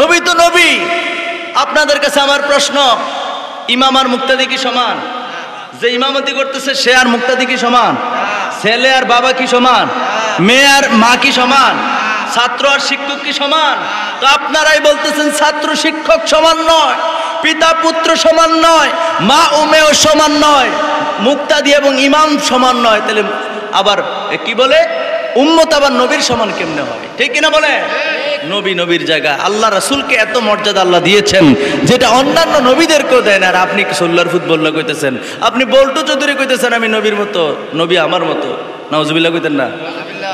নবী তো নবী। আপনাদের কাছে আমার প্রশ্ন, ইমাম আর মুক্তাদি কি সমান? যে ইমামতি করতেছে, সে আর মুক্তাদি কি সমান? ছেলে আর বাবা কি সমান? মেয়ে আর মা কি সমান? ছাত্র আর শিক্ষক কি সমান? তো আপনারাই বলতেছেন, ছাত্র শিক্ষক সমান নয়, পিতা পুত্র সমান নয়, মা ও মেয়েও সমান নয়, মুক্তাদি এবং ইমাম সমান নয়। তাহলে আবার কি বলে? উম্মত আবার নবীর সমান কেমনে হয় ঠিক কিনা বলে? নবী নবীর জায়গা। আল্লাহ রাসূলকে এত মর্যাদা আল্লাহ দিয়েছেন যেটা অন্যান্য নবীদেরকেও দেন আর আপনি সোল্লার ফুটবল কইতেছেন? আপনি বল্টু চৌধুরী কইতেছেন আমি নবীর মতো নবী আমার মতো। নওয়াজবিল্লাহ কইতেন না?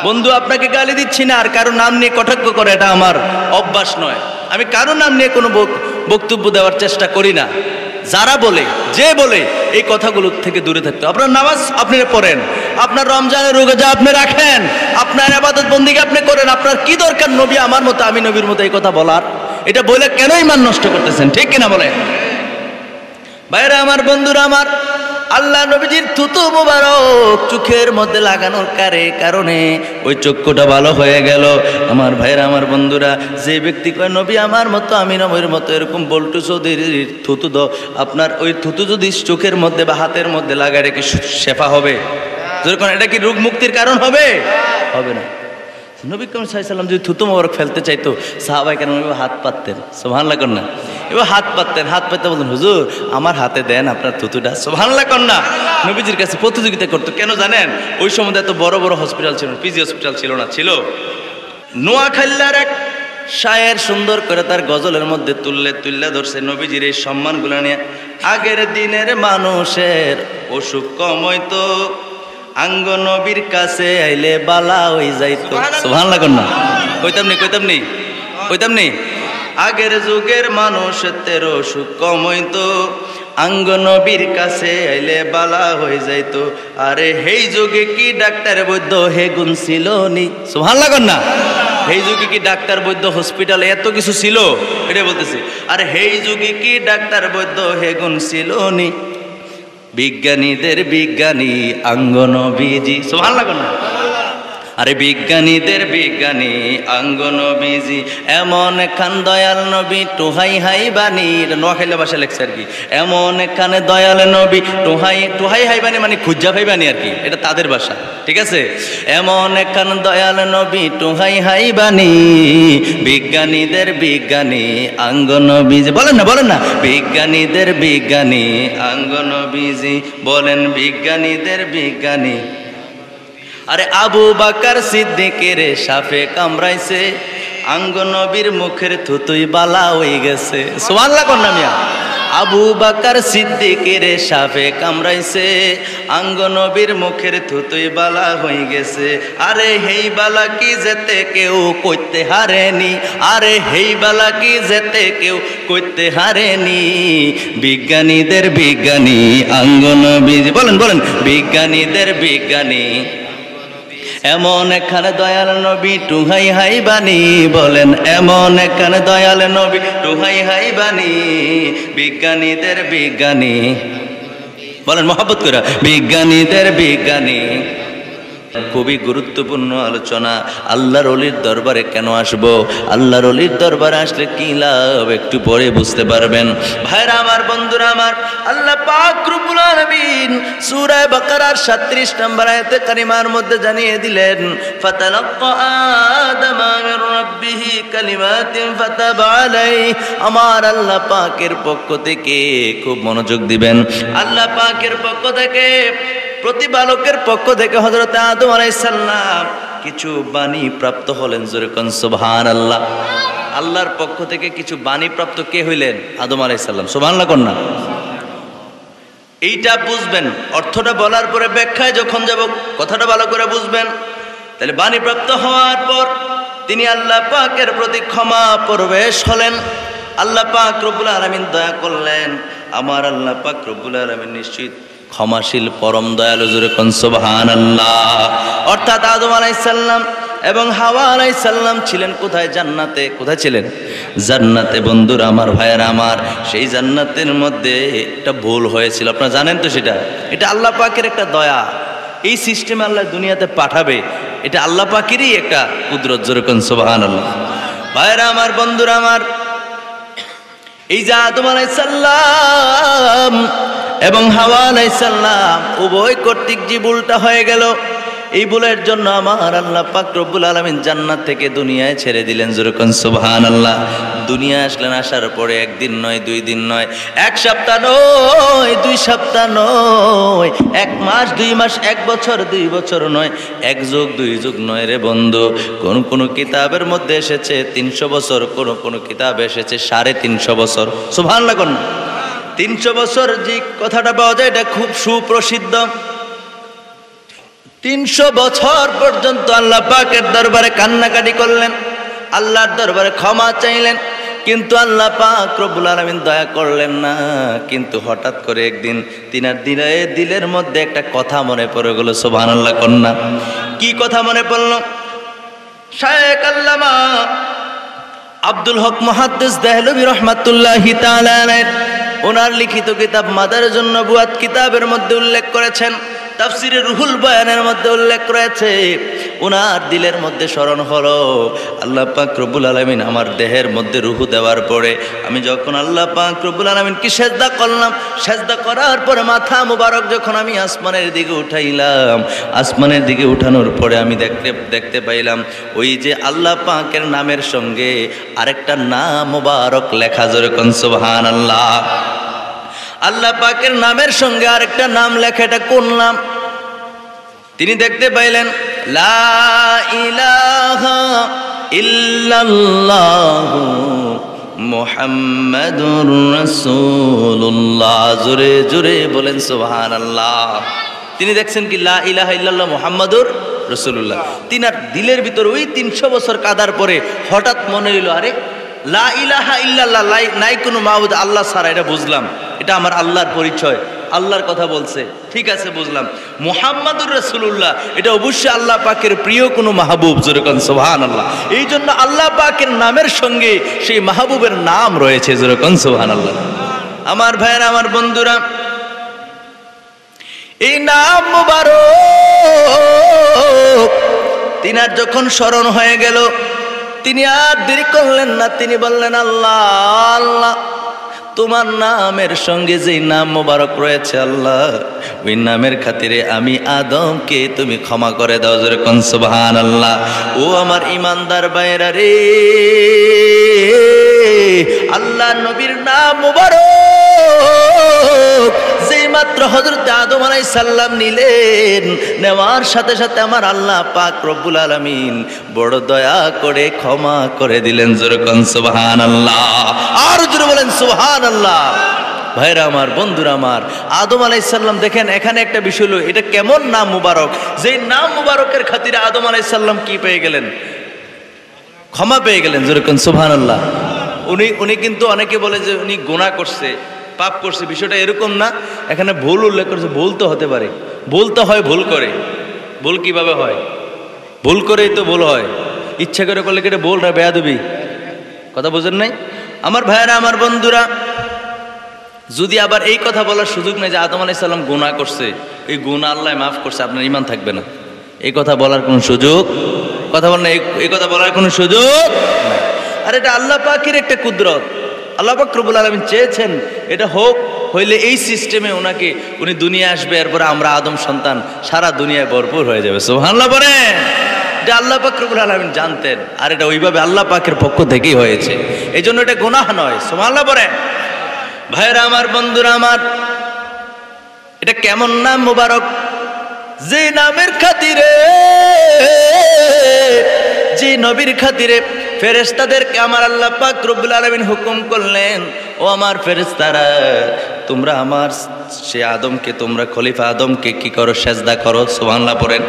বন্ধু আপনাকে গালি দিচ্ছি না আর কারও নাম নিয়ে কটাক্ষ করে এটা আমার অভ্যাস নয়। আমি কারও নাম নিয়ে কোনো বক্তব্য দেওয়ার চেষ্টা করি না। যারা বলে, যে বলে, এই কথাগুলোর থেকে দূরে থাকতে আপনার নামাজ আপনি পড়েন, আপনার রমজানের রোজা আপনি রাখেন, আপনার আবাদত বন্দিকে আপনি করেন, আপনার কি দরকার নবী আমার মতো, আমি নবীর মতো এই কথা বলার? এটা বলে কেন ইমান নষ্ট করতেছেন? ঠিক কিনা বলেন? বাইরে আমার বন্ধুরা, আমার আল্লাহ নবীজির থুতু মোবারক চোখের মধ্যে লাগানোর কারে কারণে ওই চক্ষুটা ভালো হয়ে গেল। আমার ভাইরা আমার বন্ধুরা যে ব্যক্তি কয় নবী আমার মতো আমি নবীর মতো এরকম বল্টু চৌধুরীর থুতু দ আপনার ওই থুতু যদি চোখের মধ্যে বা হাতের মধ্যে লাগায় রেখে শেফা হবে? যেরকম এটা কি রোগ মুক্তির কারণ হবে? হবে না। নবী করিম যদি থুতু মোবারক ফেলতে চাইতো সাহাবাই কেন হাত পাততেন। সোভান লাগন না। এবার হাত পাততেন, হাত পাততে বলতেন, হুজুর, আমার হাতে দেন আপনার থুতুটা। সোভান লাগন না। নবীজির কাছে প্রতিযোগিতা করতো। কেন জানেন? ওই সময় এত বড় বড় হসপিটাল ছিল পিজি হসপিটাল ছিল না, ছিল। নোয়াখাল্লার এক শায়ের সুন্দর করে তার গজলের মধ্যে তুললে তুললে ধরছে নবীজির এই সম্মানগুলো নিয়ে। আগের দিনের মানুষের অসুখ কমইতো আঙ্গ নবীর কাছে আইলে বালা হয়ে যাইতো। সুভান লাগুন না। কইতাম নি কইতাম নি কইতাম নি। আগের যুগের মানুষ তেরো সুখ কমইতো আঙ্গ নবীর কাছে আইলে বালা হয়ে যাইতো। আরে হেই যুগে কি ডাক্তার বৈদ্য হে গুণ ছিল নি? সুভান লাগুন না। হেই যুগে কি ডাক্তার বৈদ্য হসপিটালে এত কিছু ছিল? এটা বলতেছি। আর হেই যুগে কি ডাক্তার বৈদ্য হে গুণ ছিল নি? বিজ্ঞানীদের বিজ্ঞানী আঙ্গন বিজি সোহান লাগুন না। আরে বিজ্ঞানীদের বিজ্ঞানী আঙ্গন বিজি এমন খান দয়াল নবী, টুহাই হাই বাণী এটা নোয়াখাইলে ভাষা লেখছে আর কি। এমন খানে দয়াল নবী, টুহাই টুহাই হাই বাণী মানে খুজ্জা ভাই বাণী আর কি, এটা তাদের ভাষা, ঠিক আছে? এমন খান দয়াল নবী, টুহাই হাই বাণী, বিজ্ঞানীদের বিজ্ঞানী আঙ্গন বিজি বলেন না বলেন না, বিজ্ঞানীদের বিজ্ঞানী আঙ্গন বিজি বলেন বিজ্ঞানীদের বিজ্ঞানী। আরে আবু বাকার সিদ্দিকের সাফে কামড়াইছে। আঙ্গ নবীর মুখের থুতুই বালা হয়ে গেছে। লাগন না মিয়া। আবু বাকার সিদ্দিকের সাফে কামড়াইছে। আঙ্গ নবীর মুখের থুতুই বালা হয়ে গেছে। আরে হেই বালা কি যেতে কেউ কইতে হারেনি। আরে হেই বালা কি যেতে কেউ কইতে হারেনি। বিজ্ঞানীদের বিজ্ঞানী আঙ্গ নবী বলেন বলেন। বিজ্ঞানীদের বিজ্ঞানী। এমন এখানে দয়াল নবী টুহাই হাই বাণী বলেন, এমন এখানে দয়াল নবী টুহাই হাই বাণী, বিজ্ঞানীদের বিজ্ঞানী। বলেন মহব্বত করে বিজ্ঞানীদের বিজ্ঞানী। খুবই গুরুত্বপূর্ণ আলোচনা, আল্লাহর অলির দরবারে কেন আসব? আল্লাহর অলির দরবারে আসলে কি লাভ? একটু পরে বুঝতে পারবেন। ভাইরা আমার, বন্ধুরা আমার, আল্লাহ পাক রব্বুল আলামিন সূরা বাকারার 37 নম্বর আয়াতে কারিমার মধ্যে জানিয়ে দিলেন, ফাতালাক্কা আদামা রাব্বিহি কালিমাতিন আমার আল্লাহ পাকের পক্ষ থেকে খুব মনোযোগ দিবেন। আল্লাহ পাকের পক্ষ থেকে প্রতিপালকের পক্ষ থেকে হজরত আদম আলাইসাল্লাম কিছু বাণী প্রাপ্ত হলেন যেরকম সুবহান আল্লাহ আল্লাহর পক্ষ থেকে কিছু বাণী প্রাপ্ত কে হইলেন? আদম আলাইসাল্লাম আল্লাহ কন্যা এইটা বুঝবেন। অর্থটা বলার পরে ব্যাখ্যায় যখন যাব, কথাটা ভালো করে বুঝবেন। তাহলে বাণী প্রাপ্ত হওয়ার পর তিনি আল্লাহ পাকের প্রতি ক্ষমা প্রবেশ হলেন। আল্লাহ পাক রবুল আলমিন দয়া করলেন। আমার আল্লাহ পাক রব্বুল আলমিন নিশ্চিত ক্ষমাশীল, পরম দয়ালু, জুরে কনসবাহান আল্লাহ অর্থাৎ আদম আলাইসাল্লাম এবং হাওয়া আলাইসাল্লাম ছিলেন কোথায়? জান্নাতে। কোথায় ছিলেন? জান্নাতে। বন্ধুরা, আমার ভাইয়ের, আমার, সেই জান্নাতের মধ্যে একটা ভুল হয়েছিল। আপনারা জানেন তো সেটা? এটা আল্লাহ পাকের একটা দয়া। এই সিস্টেমে আল্লাহ দুনিয়াতে পাঠাবে। এটা আল্লাহ পাকেরই একটা কুদরত, জোরে কনসবাহান আল্লাহ ভাইয়েরা, আমার, বন্ধুরা, আমার, এই যে আদম আলাইসাল্লাম এবং হাওয়া আলাইসাল্লাম উভয় কর্তৃক যে ভুলটা হয়ে গেল, এই ভুলের জন্য আমার আল্লাহ পাক রব্বুল আলমিন জান্নাত থেকে দুনিয়ায় ছেড়ে দিলেন। যেরকম সুবহান আল্লাহ দুনিয়া আসলেন আসার পরে একদিন নয়, দুই দিন নয়, এক সপ্তাহ নয়, দুই সপ্তাহ নয়, এক মাস, দুই মাস, এক বছর, দুই বছর নয়, এক যুগ, দুই যুগ নয় রে বন্ধু। কোন কোন কিতাবের মধ্যে এসেছে তিনশো বছর, কোন কোন কিতাব এসেছে সাড়ে তিনশো বছর। সুবহান লাগুন তিনশো বছর যে কথাটা পাওয়া যায়, এটা খুব সুপ্রসিদ্ধ। তিনশো বছর পর্যন্ত আল্লাহ পাকের দরবারে কান্নাকাটি করলেন, আল্লাহর দরবারে ক্ষমা চাইলেন, কিন্তু আল্লাহ পাক রব্বুল আলমিন দয়া করলেন না। কিন্তু হঠাৎ করে একদিন তিনার দিলে, দিলের মধ্যে একটা কথা মনে পড়ে গেল সোভান আল্লাহ কন্যা। কি কথা মনে পড়ল? শায়েক আল্লামা আব্দুল হক মহাদ্দেস দেহলবি রহমাতুল্লাহ ওনার লিখিত কিতাব মাদার জন্য বুয়াত কিতাবের মধ্যে উল্লেখ করেছেন। তাফসিরে রুহুল বয়ানের মধ্যে উল্লেখ রয়েছে ওনার দিলের মধ্যে স্মরণ হলো, আল্লাহ পাক রব্বুল আলমিন আমার দেহের মধ্যে রুহু দেওয়ার পরে আমি যখন আল্লাহ পাক রব্বুল আলমিনকে সেজদা করলাম, সেজদা করার পরে মাথা মুবারক যখন আমি আসমানের দিকে উঠাইলাম, আসমানের দিকে উঠানোর পরে আমি দেখতে দেখতে পাইলাম ওই যে আল্লাহ পাকের নামের সঙ্গে আরেকটা নাম মুবারক লেখা যেরকম সুবহান আল্লাহ আল্লাহ পাকের নামের সঙ্গে আরেকটা নাম লেখা, এটা কোন নাম? তিনি দেখতে পাইলেন, লা ইলাহা জোরে জোরে বলেন সুবহানাল্লাহ। তিনি দেখছেন কি, লা ইলাহা ইল্লাল্লাহ মুহাম্মাদুর রসুল্লাহ তিনার দিলের ভিতর ওই তিনশো বছর কাদার পরে হঠাৎ মনে হইল, আরে, লা ইলাহা ইল্লাল্লাহ, লাই- নাই কোনো মাহবুদ আল্লাহ সারা এটা বুঝলাম। এটা আমার আল্লাহর পরিচয়। আল্লাহর কথা বলছে। ঠিক আছে, বুঝলাম। মুহাম্মাদুর রসুল্লাহ এটা অবশ্যই আল্লাহ পাকের প্রিয় কোনো মাহবুব যেরকম সোহান আল্লাহ এই জন্য আল্লাহ পাকের নামের সঙ্গে সেই মাহবুবের নাম রয়েছে যেরকম সোহান আল্লাহ আমার ভাইয়েরা, আমার বন্ধুরা, এই নাম মুবারক। তিনার যখন স্মরণ হয়ে গেল, তিনি আর দেরি করলেন না। তিনি বললেন, আল্লাহ আল্লাহ। তোমার নামের সঙ্গে যে নাম মোবারক রয়েছে আল্লাহ, ওই নামের খাতিরে আমি আদমকে তুমি ক্ষমা করে দাও যেরকম সুবহান আল্লাহ ও আমার ইমানদার বাইরা রে, আল্লাহ নবীর নাম মোবারক মাত্র হজরত আদম আলাই সাল্লাম নিলেন। নেওয়ার সাথে সাথে আমার আল্লাহ পাক রব্বুল আলমিন বড় দয়া করে ক্ষমা করে দিলেন। যেরকম সুবহান আল্লাহ আর জোরে বলেন সুবহান আল্লাহ ভাইরা আমার, বন্ধুরা আমার, আদম আলাইসাল্লাম দেখেন, এখানে একটা বিষয় হলো, এটা কেমন নাম মুবারক? যে নাম মুবারকের খাতিরে আদম আলাইসাল্লাম কি পেয়ে গেলেন? ক্ষমা পেয়ে গেলেন যেরকম সুবহান আল্লাহ উনি উনি কিন্তু অনেকে বলে যে উনি গোনা করছে। পাপ করছে, বিষয়টা এরকম না। এখানে ভুল উল্লেখ করছে, ভুল তো হতে পারে। বলতে হয়, ভুল করে। ভুল কীভাবে হয়? ভুল করেই তো ভুল হয়। ইচ্ছা করে করলে কেটে বল না বেয়া দেবি কথা বোঝেন নাই? আমার ভাইয়েরা, আমার বন্ধুরা, যদি আবার এই কথা বলার সুযোগ নেই যে আদম আলাই সাল্লাম গুণা করছে, এই গুণা আল্লাহ মাফ করছে, আপনার ইমান থাকবে না। এই কথা বলার কোনো সুযোগ? কথা বল না, এই- এই কথা বলার কোনো সুযোগ? আর এটা আল্লাহ পাখির একটা কুদরত। আল্লাহ পাক রবুল আলমিন চেয়েছেন, এটা হোক, হইলে এই সিস্টেমে ওনাকে উনি দুনিয়া আসবে, এরপরে আমরা আদম সন্তান, সারা দুনিয়ায় ভরপুর হয়ে যাবে। সোহান্লা পরে এটা আল্লাহ পাক রবুল আলমিন জানতেন, আর এটা ওইভাবে আল্লাহ পাকের পক্ষ থেকেই হয়েছে। এই জন্য এটা গুনাহ নয় সোমাল্লা পরে ভাইরা আমার, বন্ধুরা আমার, এটা কেমন নাম মুবারক? যে নামের খাতিরে, যে নবীর খাতিরে ফেরেস্তাদেরকে আমার আল্লাহ পাক রব্বুল আলমিন হুকুম করলেন, ও আমার ফেরেস্তারা তোমরা আমার সে আদমকে, তোমরা খলিফা আদমকে কি করো? সেজদা করো। সুবহানাল্লাহ পড়েন।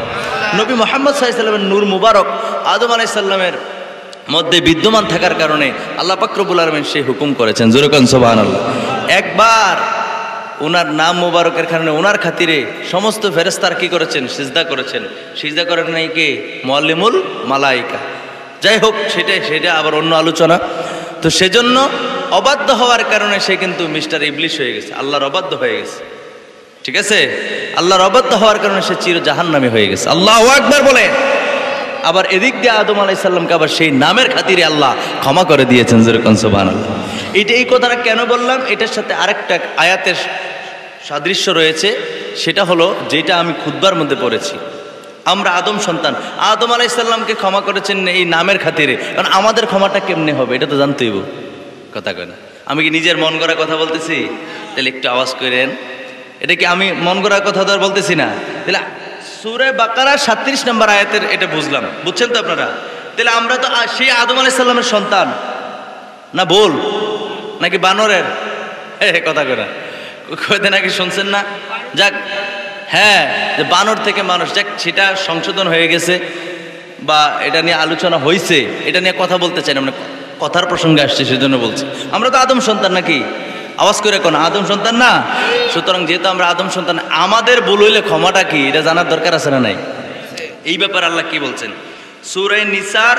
নবী মোহাম্মদ সাল্লামের নূর মুবারক আদম আলাইসাল্লামের মধ্যে বিদ্যমান থাকার কারণে আল্লাহ পাকরবুল আলমিন সেই হুকুম করেছেন। জুরকান সোবাহান আল্লাহ একবার ওনার নাম মোবারকের কারণে ওনার খাতিরে সমস্ত ফেরেস্তার কি করেছেন? সিজদা করেছেন। সিজদা করেন নাই কে? মোয়াল্লিমুল মালাইকা। যাই হোক, সেটাই, সেটা আবার অন্য আলোচনা। তো সেজন্য অবাধ্য হওয়ার কারণে সে কিন্তু মিস্টার ইবলিশ হয়ে গেছে। আল্লাহর অবাধ্য হয়ে গেছে। ঠিক আছে? আল্লাহর অবাধ্য হওয়ার কারণে সে চির জাহান্নামী হয়ে গেছে। আল্লাহ একবার বলে। আবার এদিক দিয়ে আদম আলাইসাল্লামকে আবার সেই নামের খাতিরে আল্লাহ ক্ষমা করে দিয়েছেন, যেরকম সোবান এটা এই কথাটা কেন বললাম? এটার সাথে আরেকটা আয়াতের সাদৃশ্য রয়েছে। সেটা হলো, যেটা আমি খুদ্বার মধ্যে পড়েছি। আমরা আদম সন্তান। আদম আলাইসাল্লামকে ক্ষমা করেছেন এই নামের খাতিরে। কারণ আমাদের ক্ষমাটা কেমনে হবে, এটা তো জানতেই হইব। কথা কয় না। আমি কি নিজের মন করা কথা বলতেছি? তাহলে একটু আওয়াজ করেন। এটা কি আমি মন করা কথা তো আর বলতেছি না? তাহলে সুরে বাকারার সাতত্রিশ নম্বর আয়াতের এটা বুঝলাম। বুঝছেন তো আপনারা? তাহলে আমরা তো সেই আদম আলাইসাল্লামের সন্তান। না বল? নাকি বানরের? কথা করে কইতে নাকি শুনছেন না? যাক হ্যাঁ যে বানর থেকে মানুষ, যাক, সেটা সংশোধন হয়ে গেছে বা এটা নিয়ে আলোচনা হয়েছে এটা নিয়ে কথা বলতে চাই না মানে কথার প্রসঙ্গে আসছে, সেজন্য বলছি। আমরা তো আদম সন্তান নাকি? আওয়াজ করে কোন, আদম সন্তান না? সুতরাং যেহেতু আমরা আদম সন্তান, আমাদের ভুল হইলে ক্ষমাটা কি? এটা জানার দরকার আছে না নাই? এই ব্যাপারে আল্লাহ কি বলছেন? সুরে নিসার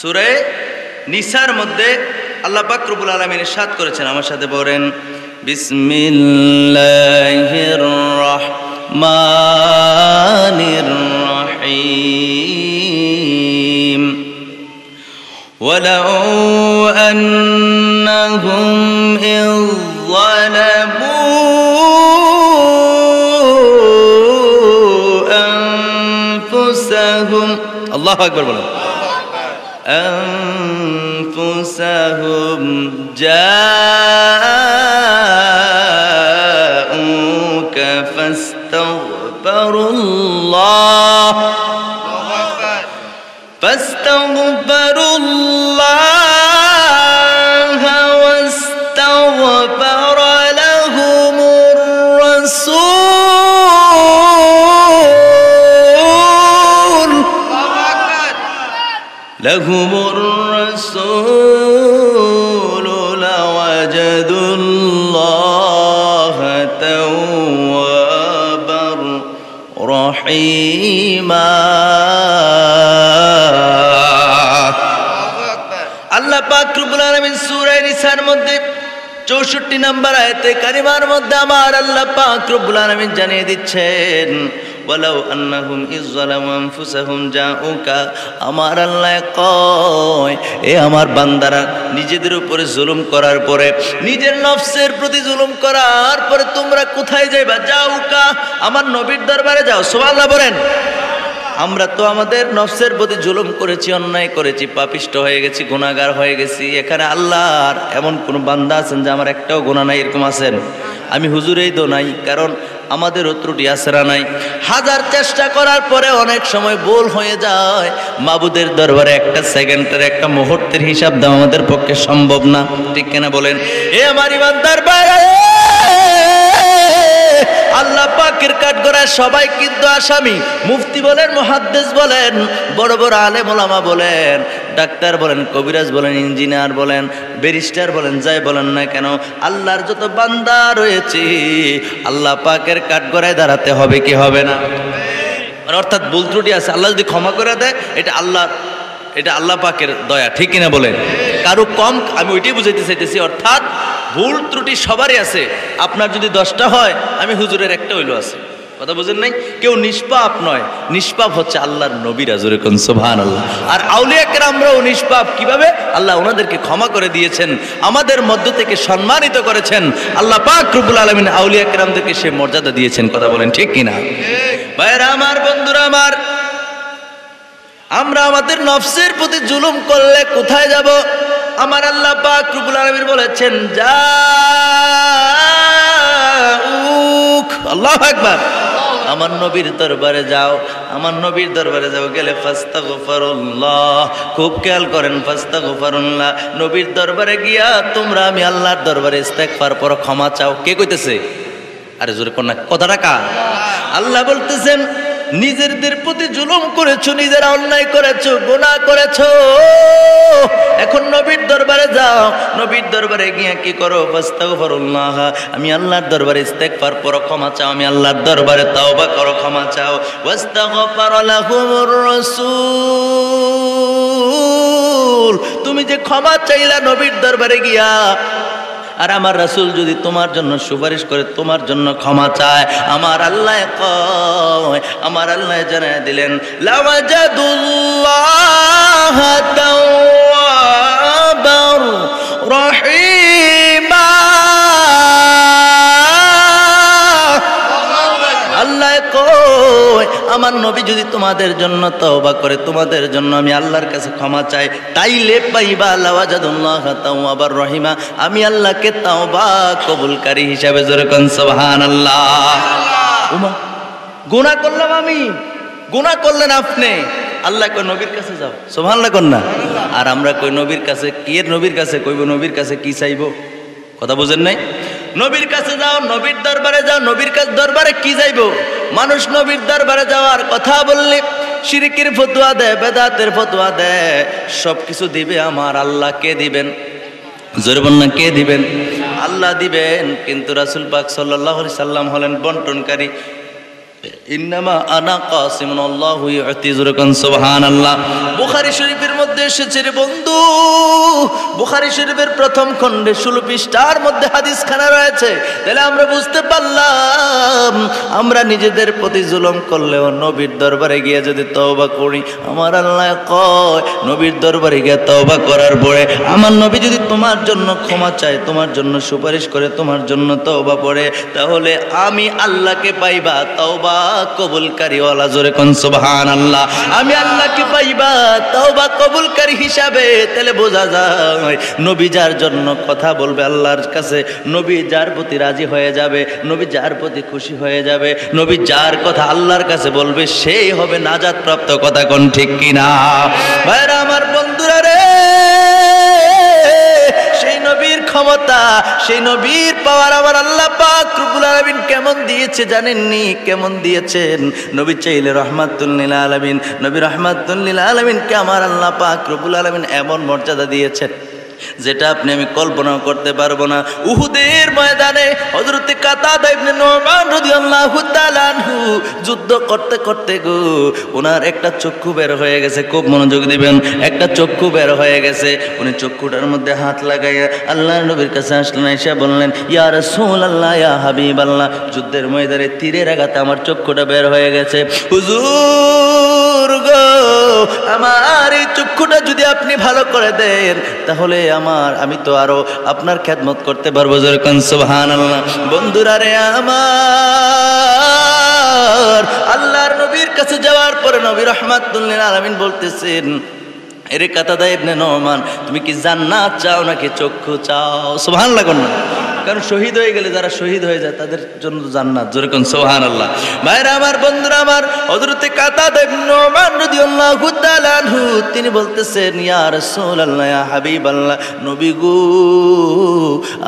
সুরে নিসার মধ্যে আল্লাহ পাক রব্বুল আলামিন ইরশাদ করেছেন, আমার সাথে বলেন بسم الله الرحمن الرحيم ولو أنهم إذ ظلموا أنفسهم الله أكبر بلو. أنفسهم جاءوا فاستغفروا الله. فاستغفروا الله واستغفر لهم الرسول. لهم الرسول لوجدوا الله. রহিমা। আল্লাহ পাক রুবুল আলমিন মধ্যে চৌষট্টি নাম্বার আয়তে কারিমার মধ্যে আমার আল্লাহ পাক রুবুল আলমিন জানিয়ে দিচ্ছেন ওয়ালাউ আন্নাহুম ইযলামু আনফুসাহুম জাউকা। আমার আল্লাহ কয়, এ আমার বান্দারা, নিজেদের উপরে জুলুম করার পরে, নিজের নফসের প্রতি জুলুম করার পরে তোমরা কোথায় যাইবা? যাওকা আমার নবীর দরবারে যাও। সুবহানাল্লাহ বলেন। আমরা তো আমাদের নফসের প্রতি জুলুম করেছি, অন্যায় করেছি, পাপিষ্ট হয়ে গেছি গুণাগার হয়ে গেছি। এখানে আল্লাহর এমন কোনো বান্দা আছেন যে আমার একটাও গুণা নাই, এরকম আছেন? আমি হুজুরেই তো নাই, কারণ আমাদেরও ত্রুটি আছরা নাই। হাজার চেষ্টা করার পরে অনেক সময় ভুল হয়ে যায়। মাবুদের দরবারে একটা সেকেন্ডের, একটা মুহূর্তের হিসাব দেওয়া আমাদের পক্ষে সম্ভব না। ঠিক কেনা বলেন? এ আমার ইমানদার বাইরে আল্লাহ পাকের কাঠগড়ায় সবাই কিন্তু আসামি। মুফতি বলেন, মুহাদ্দিস বলেন, বড় বড় আলেম ওলামা বলেন, ডাক্তার বলেন, কবিরাজ বলেন, ইঞ্জিনিয়ার বলেন, ব্যারিস্টার বলেন, যাই বলেন না কেন, আল্লাহর যত বান্দা রয়েছে, আল্লাহ পাকের কাঠগড়ায় দাঁড়াতে হবে কি হবে না? মানে অর্থাৎ ভুল ত্রুটি আছে। আল্লাহ যদি ক্ষমা করে দেয়, এটা আল্লাহ এটা আল্লাহ পাকের দয়া, ঠিক কিনা বলেন? কারও কম, আমি ওইটাই বুঝাইতে চাইতেছি, অর্থাৎ ভুল ত্রুটি সবারই আছে। আপনার যদি দশটা হয়, আমি হুজুরের একটা হইল আছে। কথা বুঝেন নাই? কেউ নিষ্পাপ নয়। নিষ্পাপ হচ্ছে আল্লাহর নবীরা জোরে কোন আল্লাহ আর আউলিয়া কেরামরাও নিষ্পাপ। কীভাবে? আল্লাহ ওনাদেরকে ক্ষমা করে দিয়েছেন। আমাদের মধ্য থেকে সম্মানিত করেছেন। আল্লাহ পাক রব্বুল আলামিন আউলিয়া কেরামদেরকে সে মর্যাদা দিয়েছেন। কথা বলেন ঠিক কিনা? ভাইরা আমার, বন্ধুরা আমার, আমরা আমাদের নফসের প্রতি জুলুম করলে কোথায় যাব? আমার আল্লাহ পাক রব্বুল আলামিন বলেছেন যা আল্লাহ আকবার। আমার নবীর দরবারে যাও, আমার নবীর দরবারে যাও, গেলে ফাস্তা গোফারুল্লাহ খুব খেয়াল করেন ফাস্তা গোফারুল্লাহ নবীর দরবারে গিয়া তোমরা আমি আল্লাহর দরবারে ইস্তেগফার পর ক্ষমা চাও। কে কইতেছে? আরে জোরে কন্যা, কথাটা কা আল্লাহ বলতেছেন নিজেদের প্রতি জুলুম করেছ, নিজেরা অন্যায় করেছ, গুনাহ করেছ। এখন নবীর দরবারে যাও। নবীর দরবারে গিয়ে কি করো? ফাস্তাগফিরুল্লাহ। আমি আল্লাহর দরবারে ইস্তেগফার করো, ক্ষমা চাও। আমি আল্লাহর দরবারে তাওবা করো, ক্ষমা চাও। ওয়াস্তাগফার লাহুমুর রাসূল। তুমি যে ক্ষমা চাইলা নবীর দরবারে গিয়া আর আমার রাসুল যদি তোমার জন্য সুপারিশ করে, তোমার জন্য ক্ষমা চায়, আমার আল্লাহ আমার আল্লাহ জানায় দিলেন তাওয়াবার যদি তোমাদের জন্য তওবা করে তোমাদের জন্য আমি আল্লাহর কাছে ক্ষমা চাই তাই তাইলে পাইবা লাওয়াজাদুল্লাহ আবার রহিমা। আমি আল্লাহকে তাওবা কবুলকারী হিসাবে যেরকম সুবহানাল্লাহ। উমা গুনাহ করলাম আমি। গুনাহ করলেন আপনি। আল্লাহ কই নবীর কাছে যাও। কর না। আর আমরা কই নবীর কাছে কি এর নবীর কাছে? কইব নবীর কাছে কি চাইব? কথা বুঝেন নাই? নবীর কাছে যাও, নবীর দরবারে যাও, নবীর কাছে দরবারে কি যাইব? মানুষ নবীর দরবারে যাওয়ার কথা বললে সিরিকির ফতুয়া দেয় বেদাতের ফতুয়া দে সব কিছু দিবে আমার আল্লাহ, কে দিবেন? জরিবন্না কে দিবেন? আল্লাহ দিবেন, কিন্তু রাসুল পাক সাল্লাহ সাল্লাম হলেন বন্টনকারী। ইন্নামা আনা কাসিমুন, আল্লাহু ইউতি সুবহানাল্লাহ। বুখারী শরীফের মধ্যে এসেছে রে বন্ধু। বুখারী শরীফের প্রথম খণ্ডে 16 পৃষ্ঠার মধ্যে হাদিস রয়েছে। তাহলে আমরা বুঝতে পারলাম, আমরা নিজেদের প্রতি জুলুম করলেও নবীর দরবারে গিয়ে যদি তওবা করি, আমার আল্লাহ কয়, নবীর দরবারে গিয়ে তওবা করার পরে আমার নবী যদি তোমার জন্য ক্ষমা চায়, তোমার জন্য সুপারিশ করে, তোমার জন্য তওবা পড়ে, তাহলে আমি আল্লাহকে পাইবা, তওবা নবী যার জন্য কথা বলবে আল্লাহর কাছে, নবী যার প্রতি রাজি হয়ে যাবে, নবী যার প্রতি খুশি হয়ে যাবে, নবী যার কথা আল্লাহর কাছে বলবে, সেই হবে নাজাত প্রাপ্ত কথা কোন ঠিক কিনা? ভাইরা ক্ষমতা সেই নবীর পাওয়ার আবার আল্লাহ পাক রুবুল আলমিন কেমন দিয়েছে জানেননি? কেমন দিয়েছেন? নবী চাইলে রহমাতুল্লিল আলমিন, নবী রহমাতুল্লিল আলমিনকে আমার আল্লাহ পাক রুবুল আলমিন এমন মর্যাদা দিয়েছেন। যেটা আপনি আমি কল্পনাও করতে পারব না। উহুদের ময়দানে আনহু যুদ্ধ করতে করতে গো, ওনার একটা চক্ষু বের হয়ে গেছে, খুব মনোযোগ দিবেন, একটা চক্ষু বের হয়ে গেছে। উনি চক্ষুটার মধ্যে হাত লাগাইয়া আল্লাহর নবীর কাছে আসলেন এসে বললেন, ইয়া রাসূলুল্লাহ, ইয়া হাবিবাল্লাহ, যুদ্ধের ময়দানে তীরের আঘাতে আমার চক্ষুটা বের হয়ে গেছে। হুজুর গো, আমার এই চক্ষুটা যদি আপনি ভালো করে দেন, তাহলে আমার, আমি তো আরও আপনার খ্যাতমত করতে পারব যেরকম সুহান বন্ধুরা রে আমার, আল্লাহর নবীর কাছে যাওয়ার পরে নবী রহমাতুল্লিন আলমিন বলতেছেন, এরে কাতাদা ইবনে নমান তুমি কি জান্নাত চাও নাকি চক্ষু চাও? সুবহানাল্লাহ কোন না কারণ শহীদ হয়ে গেলে যারা শহীদ হয়ে যায়, তাদের জন্য জান্নাত। জোরে কোন আল্লাহ ভাইরা আমার, বন্ধুরা আমার, হযরতে কাতাদা ইবনে নওমান রাদিয়াল্লাহু তাআলা আনহু, তিনি বলতেছেন হাবিবাল্লাহ, নবী গো,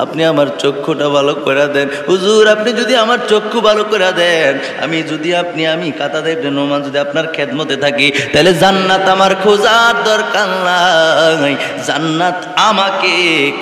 আপনি আমার চক্ষুটা ভালো করে দেন। হুজুর, আপনি যদি আমার চক্ষু ভালো করে দেন, আমি যদি আপনি, আমি কাতাদা ইবনে নওমান যদি আপনার খেদমতে থাকি, তাহলে জান্নাত আমার খোঁজার দরকার নাই। জান্নাত আমাকে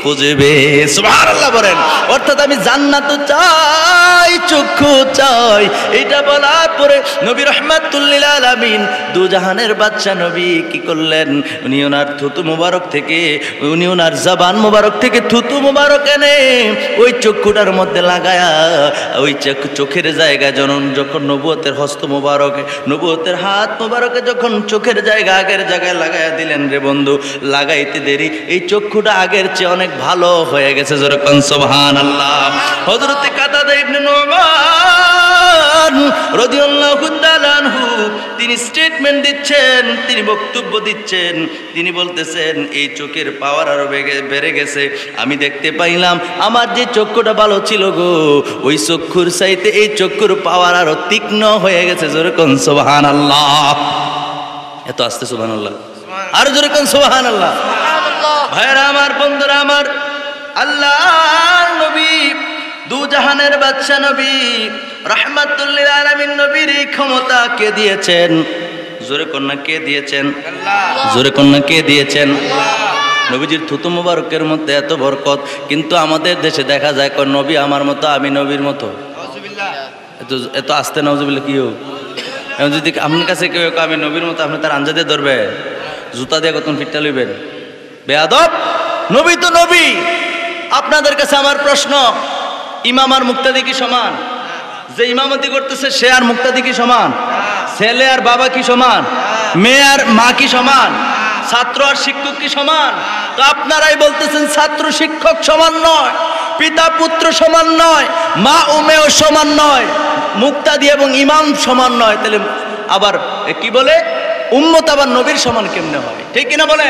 খুঁজবে। সুবহানাল্লাহ বলেন। অর্থাৎ আমি জান্নাত চাই, চক্ষু চাই। এটা বলার পরে নবী রহমাতুল্লিল আলামিন দু জাহানের বাদশা নবী কি করলেন? উনি ওনার থুতু মুবারক থেকে, উনি ওনার জবান মুবারক থেকে থুতু মুবারক এনে ওই চক্ষুটার মধ্যে লাগায়া, ওই চোখ- চোখের জায়গা যখন যখন নবুয়তের হস্ত মুবারকে, নবুয়তের হাত মুবারকে যখন চোখের জায়গা আগের জায়গায় লাগায়া দিলেন রে বন্ধু, লাগাইতে দেরি। এই চক্ষুটা আগের চেয়ে অনেক ভালো হয়ে গেছে যেরকম সোহান আল্লাহ হজরতে কাতাদা ইবনে নোমান রাদিয়াল্লাহু তাআলা আনহু তিনি স্টেটমেন্ট দিচ্ছেন তিনি বক্তব্য দিচ্ছেন। তিনি বলতেছেন এই চোখের পাওয়ার আরও বেড়ে গেছে। আমি দেখতে পাইলাম আমার যে চক্ষুটা ভালো ছিল গো ওই চক্ষুর চাইতে এই চক্ষুর পাওয়ার আরও তীক্ষ্ণ হয়ে গেছে। যেরকম সোহান আল্লাহ এত আসতে সোহান আল্লাহ আরও যেরকম সোহান আল্লাহ ভাইরা আমার বন্ধুরা আমার আল্লাহ নবী, দু জাহানের বাদশা নবী রহমাতুল্লিল আলামিন নবীর এই ক্ষমতা কে দিয়েছেন? জোরে কন্যা, কে দিয়েছেন? জোরে কন্যা, কে দিয়েছেন? নবীজির থুতু মুবারকের মধ্যে এত বরকত, কিন্তু আমাদের দেশে দেখা যায় কয়, নবী আমার মতো, আমি নবীর মতো। এত এত আসতে নজবিল্লা কি হোক? এখন যদি আপনার কাছে কেউ আমি নবীর মতো, আপনি তার আঞ্জাদে ধরবে। জুতা দিয়ে কতক্ষণ ফিটটা লইবেন। বেয়াদব, নবী তো নবী। আপনাদের কাছে আমার প্রশ্ন, ইমাম আর মুক্তাদি কি সমান? যে ইমামতি করতেছে, সে আর মুক্তাদি কি সমান? ছেলে আর বাবা কি সমান? মেয়ে আর মা কি সমান? ছাত্র আর শিক্ষক কি সমান? তো আপনারাই বলতেছেন, ছাত্র শিক্ষক সমান নয়, পিতা পুত্র সমান নয়, মা ও মেয়েও সমান নয়, মুক্তাদি এবং ইমাম সমান নয়। তাহলে আবার কি বলে? উম্মত আবার নবীর সমান কেমনে হয়? ঠিক কিনা বলে?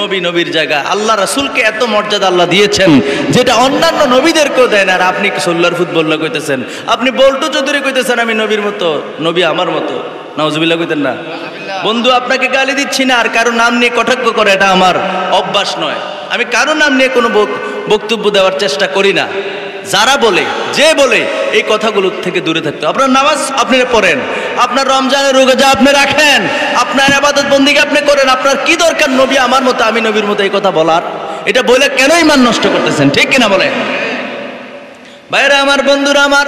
নবী নবীর জায়গা। আল্লাহ রাসূলকে এত মর্যাদা আল্লাহ দিয়েছেন যেটা অন্যান্য নবীদেরকেও দেয় না। আর আপনি কি সোল্লার ফুটবল না কইতেছেন? আপনি বল্টু চৌধুরী কইতেছেন আমি নবীর মতো নবী আমার মতো। নওয়াজবিল্লাহ কইতেন না? বন্ধু আপনাকে গালি দিচ্ছি না আর কারও নাম নিয়ে কটাক্ষ করে এটা আমার অভ্যাস নয়। আমি কারও নাম নিয়ে কোনো বক্তব্য দেওয়ার চেষ্টা করি না। যারা বলে, যে বলে, এই কথাগুলোর থেকে দূরে থাকতে আপনার নামাজ আপনি পড়েন, আপনার রমজানের রোজা আপনি রাখেন, আপনার আবাদত বন্দিকে আপনি করেন, আপনার কি দরকার নবী আমার মতো, আমি নবীর মতো এই কথা বলার? এটা বলে কেন ইমান নষ্ট করতেছেন? ঠিক কিনা বলে বাইরে আমার, বন্ধুরা আমার